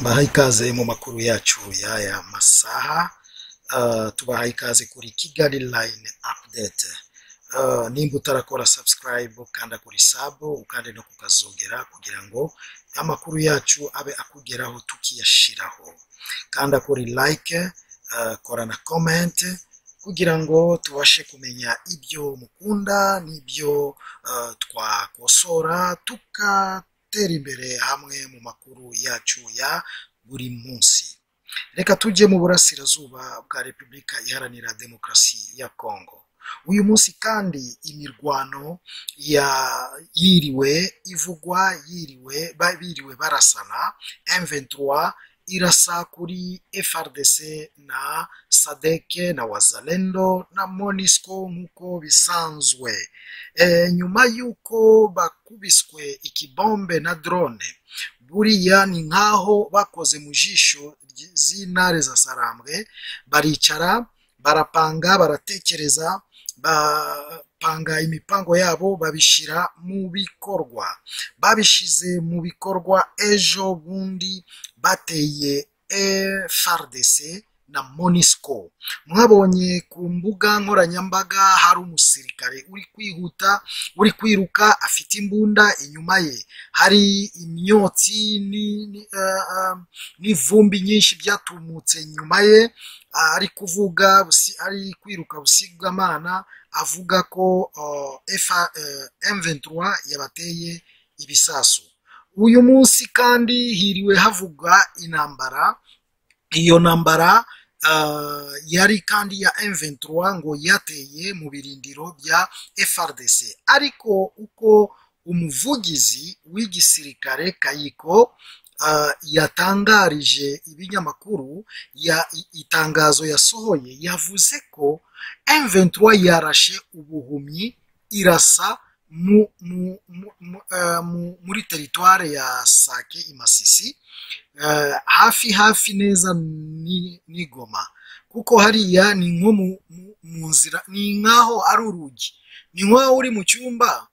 Mbahaye ikaze mu makuru yacu y'aya masaha. Uh, tubaha ikaze kuri Kigali Line Update. Uh, nimba utarakora subscribe kanda kuri sub ukande no kukazogera kugira ngo amakuru yacu abe akugeraho tukiyashiraho. Kanda kuri like uh, kora na comment kugira ngo tubashe kumenya ibyo mukunda n'ibyo uh, twakosora tukatera imbere hamwe mu makuru yacu ya buri munsi. Reka tujye mu burasirazuba bwa repubulika iharanira demokarasi ya kongo uyu munsi kandi imirwano yiriwe ivugwa yiriwe biriwe barasana M23 irasa kuri FRDC na sadeke na wazalendo na monisco nk'uko bisanzwe. E, nyuma y'uko bakubiswe ikibombe na drone buriya ni nk'aho bakoze mu jisho z'intare za sarambwe baricara barapanga baratekereza bapanga imipango yabo babishyira mu bikorwa. Babishize mu bikorwa ejo bundi bateye FRDC na Monisco. Mwabonye ku mbuga nkoranyambaga hari umusirikare uri kwihuta uri kwiruka afite imbunda inyuma ye. Hari imyotsi eh, eh, n'ivumbi nyinshi byatumutse inyuma ye. Ari kuvuga ari kwiruka busigamana avuga ko eh, M23 yabateye ibisasu. Uyu munsi kandi hiriwe havugwa intambara. Iyo ntambara yari kandi ya M23 ngo yateye mu birindiro bya FRDC ariko uko umuvugizi w'igisirikare Kayiko uh, yatangarije ibinyamakuru ya itangazo yasohoye yavuze ko M23 yarashe ubuhumyi irasa eh, mu, muri teritware ya Sake i Masisi. eh, hafi hafi neza ni- n'igoma kuko hariya ni nko mu, nzira ni nkaho ari urugi. Ni nkaho uri mu cyumba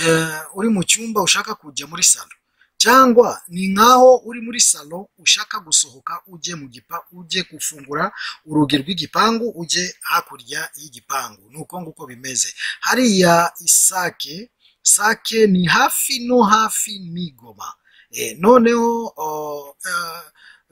eh, uri mu cyumba ushaka kujya muri salo cyangwa ni nkaho uri muri salo ushaka gusohoka ujye mu gipa ujye gufungura urugi rw'igipangu ujye hakurya y'igipangu. Ni uko nguko bimeze. Hariya isake sake ni hafi no hafi n'igoma Eh, noneho eh,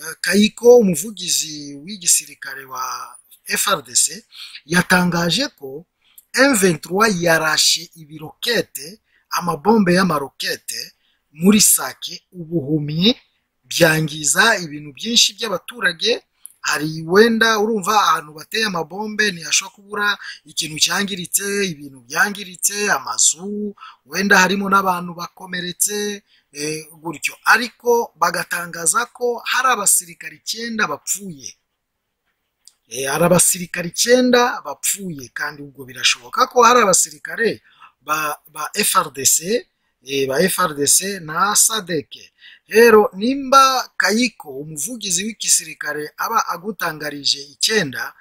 eh, kayiko umuvugizi w'igisirikare wa FRDC yatangaje ko M23 yarashe ibirokete amabombe y'amarokete muri sake ubuhumyi byangiza ibintu byinshi by'abaturage hari wenda urumva ahantu bateye amabombe ntihashobora kubura ikintu cyangiritse ibintu byangiritse amazu wenda harimo n'abantu bakomeretse eh, gutyo. Ariko bagatangaza ko hari abasirikari icyenda bapfuye. Eh, hari abasirikare icyenda bapfuye kandi ubwo birashoboka ko hari abasirikare ba, eh, ba FRDC na sadeke. Rero nimba kayiko umuvugizi w'igisirikare aba agutangarije icyenda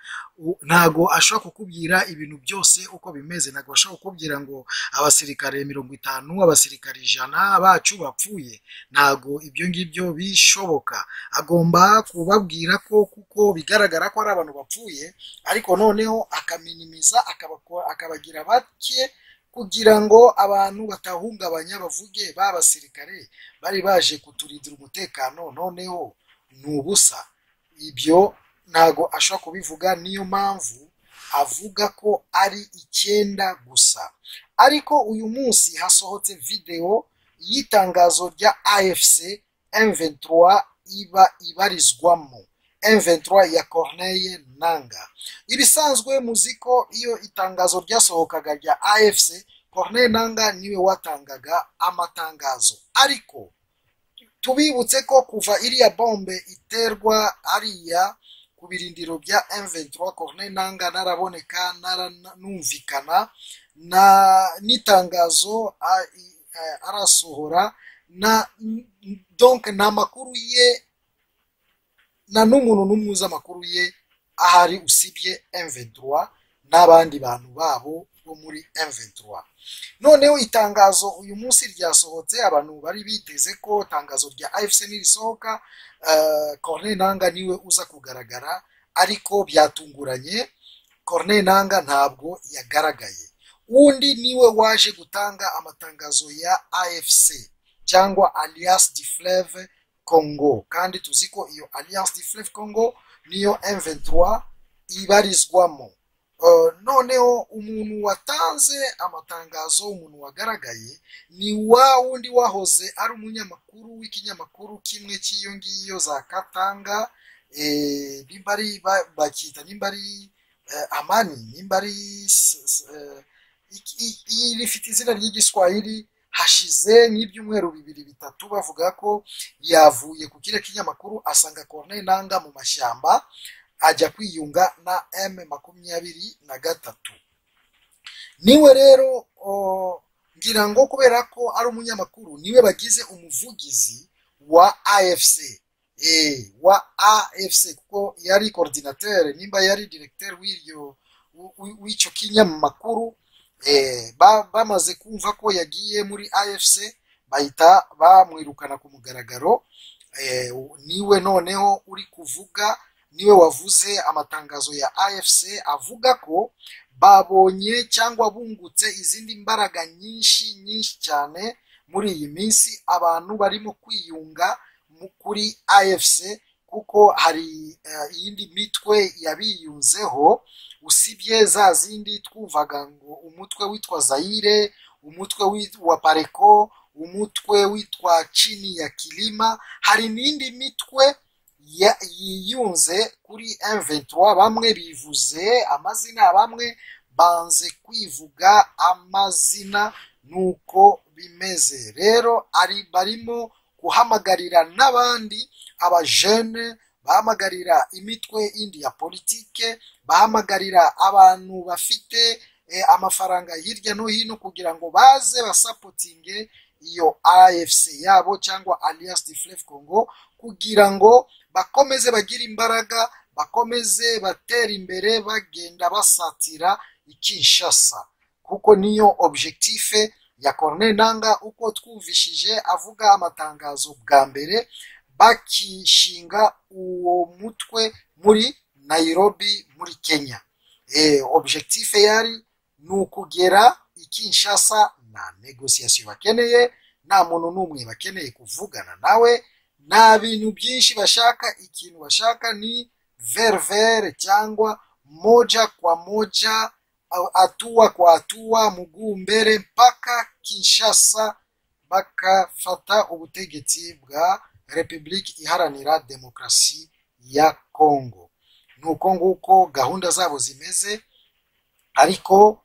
ntago ashobora kukubwira ibintu byose uko bimeze ntago ashobora kukubwira ngo abasirikare mirongo itanu abasirikare ijana bacu bapfuye. Ntago ibyo ngibyo bishoboka. Agomba kubabwira ko kuko bigaragara ko ari abantu bapfuye ariko noneho akaminimiza akabagira bake kugira ngo abantu batahungabanya bavuge ba basirikare bari baje kuturindira umutekano noneho ni ubusa. Ibyo ntago ashobora kubivuga niyo mpamvu avuga ko ari icyenda gusa. Ariko uyu munsi hasohotse video y'itangazo rya AFC M23 iba ibarizwamo. M23 ya Corneille Nanga ibisanzwe muzi ko iyo itangazo ryasohokaga rya AFC Corneille Nanga ni we watangaga amatangazo. Ariko tubibutse ko kuva iriya bombe iterwa hariya ku birindiro bya M23 Corneille Nanga naraboneka naranumvikana na n'itangazo arasohora na donc ni amakuru ye na n'umuntu n'umwe uzi amakuru ye ahari usibye M23 n'abandi bantu babo bo muri M23. Noneho itangazo uyu munsi ryasohotse abantu bari biteze ko itangazo rya AFC nirisohoka uh, corneille nanga ni we uza kugaragara ariko byatunguranye corneille nanga ntabwo yagaragaye. Undi ni we waje gutanga amatangazo ya afc cyangwa alliance du fleuve congo kandi tuzi ko iyo alliance du fleuve congo niyo m23 ibarizwamo Uh, noneho umuntu watanze amatangazo umuntu wagaragaye ni wa wundi wahoze ari umunyamakuru w'ikinyamakuru kimwe cy'iyo ngiyo za katanga eh, nimba ari ba- bakita nimba ari eh, amani nimba ari eh, rifite izina ry'igiswahili hashize nk'ibyumweru bibiri bitatu bavuga ko yavuye ku kiriya kinyamakuru asanga corneille nanga mu mashyamba ajya kwiyunga na m makumyabiri na gatatu. Niwe rero ngira ngo kubera ko ari umunyamakuru ni we bagize umuvugizi wa afc eh, wa afc kuko yari coordinateur nimba yari directeur w'icyo kinyamakuru bamaze kumva ko yagiye muri afc bahita bamwirukana ku mugaragaro. Eh, ni we noneho uri kuvuga ni we wavuze amatangazo ya afc avuga ko babonye cyangwa bungutse izindi mbaraga nyinshi nyinshi cyane muri iyi minsi. Abantu barimo kwiyunga kuri afc kuko hari eh, iyindi mitwe yabiyunzeho. Usibye za zindi twumvaga ngo umutwe witwa zayire umutwe wa pareko umutwe witwa chini ya kilima hari n'indi mitwe yiyunze kuri M23 bamwe bivuze amazina bamwe banze kwivuga amazina nuko bimeze. Rero ari barimo guhamagarira n'abandi abajene bahamagarira imitwe indi ya politike bahamagarira abantu bafite eh, amafaranga hirya no hino kugira ngo baze basapotinge iyo afc yabo cyangwa alliance du fleuve congo kugira ngo bakomeze bagire imbaraga bakomeze batera imbere bagenda basatira ikinshasa kuko niyo objectife ya corneille nanga uko twumvishije avuga amatangazo bwa mbere bakishinga uwo mutwe muri nairobi muri kenya. E, objectife yari ni ukugera i kinshasa nta negosiyasiyo bakeneye nta muntu n'umwe bakeneye kuvugana nawe. Nta bintu byinshi bashaka ikintu bashaka ni ververe cyangwa moja kwa moja atua kwa hatua muguu mbere mpaka kinshasa bakafata ubutegetsi bwa republike iharanira demokrasi ya kongo ni uko nguko gahunda zabo zimeze ariko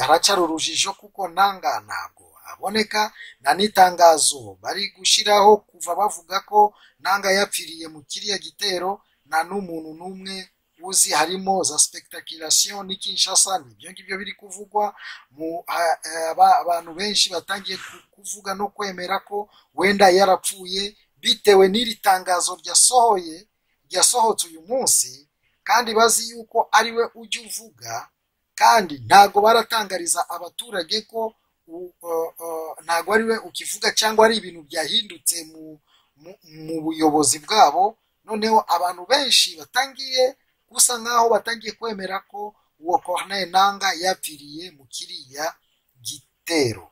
haracyari urujijo kuko nanga ntabwo aboneka na n'itangazo bari gushyiraho kuva bavuga ko nanga yapfiriye mu kiriya gitero nta n'umuntu n'umwe uzi harimo za spectaculation ni Kinshasa ni ibyo ngibyo biri kuvugwa. Mu abantu benshi batangiye ku- kuvuga no kwemera ko wenda yarapfuye bitewe n'iri tangazo ryasohoye ryasohotse uyu munsi kandi bazi yuko ari we ujya uvuga kandi ntago baratangariza abaturage ko ntago ari we ukivuga cyangwa ari ibintu byahindutse mu, mu, buyobozi bwabo. Noneho abantu benshi batangiye gusa nkaho batangiye kwemera ko uwo Corneille Nanga yapfiriye mu kiriya gitero.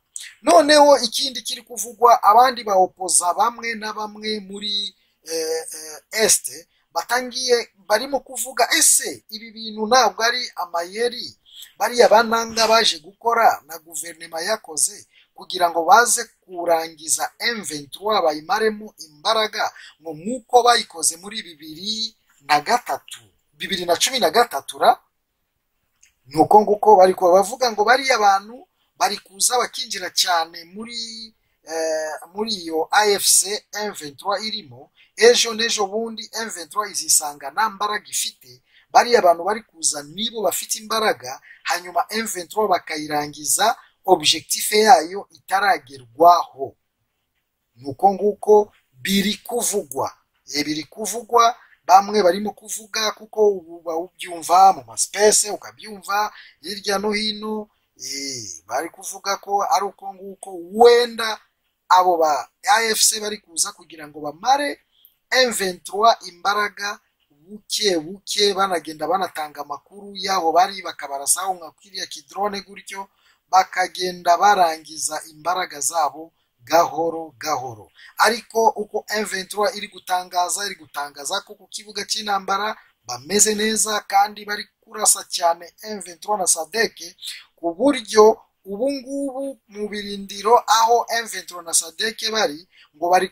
Noneho ikindi kiri kuvugwa abandi baopoza bamwe na bamwe muri eh, eh, este batangiye barimo kuvuga ese ibi bintu ntabwo ari amayeri? Bariya bananga baje gukora na guverinoma yakoze kugira ngo baze kurangiza M23 bayimaremo imbaraga ngo nk'uko bayikoze muri bibiri na gatatu. Bibiri na cumi na gatatu ra? Ni uko nguko bari kuba bavuga ngo bariya bantu bari kuza bakinjira cyane muri muri iyo afc M23 irimo. Ejo n'ejo bundi M23 izisanga nta mbaraga ifite. Bariya bantu bari kuza nibo bafite imbaraga hanyuma M23 bakayirangiza objective yayo itaragerwaho. Ni uko nguko biri kuvugwa. Eh, biri kuvugwa bamwe barimo kuvuga kuko ubu bawubyumva mu masipese ukabyumva hirya no hino. Eh, bari kuvuga ko ari uko nguko wenda abo ba afc bari kuza kugira ngo bamare M23 imbaraga buke buke banagenda banatanga amakuru y'aho bari bakabarasaho nka kiriya kidrone gutyo bakagenda barangiza imbaraga zabo gahoro gahoro. Ariko uko M23 iri gutangaza iri gutangaza ko ku kibuga cy'intambara bameze neza kandi bari kurasa cyane M23 na Sadeke ku buryo ubu ngubu mu birindiro aho M23 na Sadeke bari ngo bari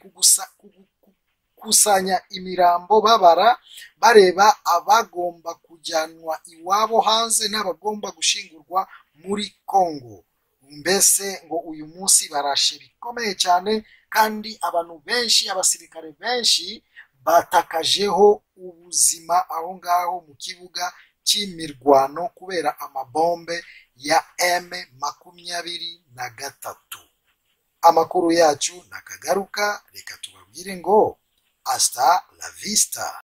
gukusanya imirambo babara bareba abagomba kujyanwa iwabo hanze n'abagomba gushingurwa muri Congo. Mbese ngo uyu munsi barashe bikomeye cyane kandi abantu benshi abasirikare benshi batakajeho ubuzima aho ngaho mu kibuga cy'imirwano kubera amabombe ya M makumyabiri na gatatu amakuru yacu nakagaruka reka tubabwire ngo hasta la vista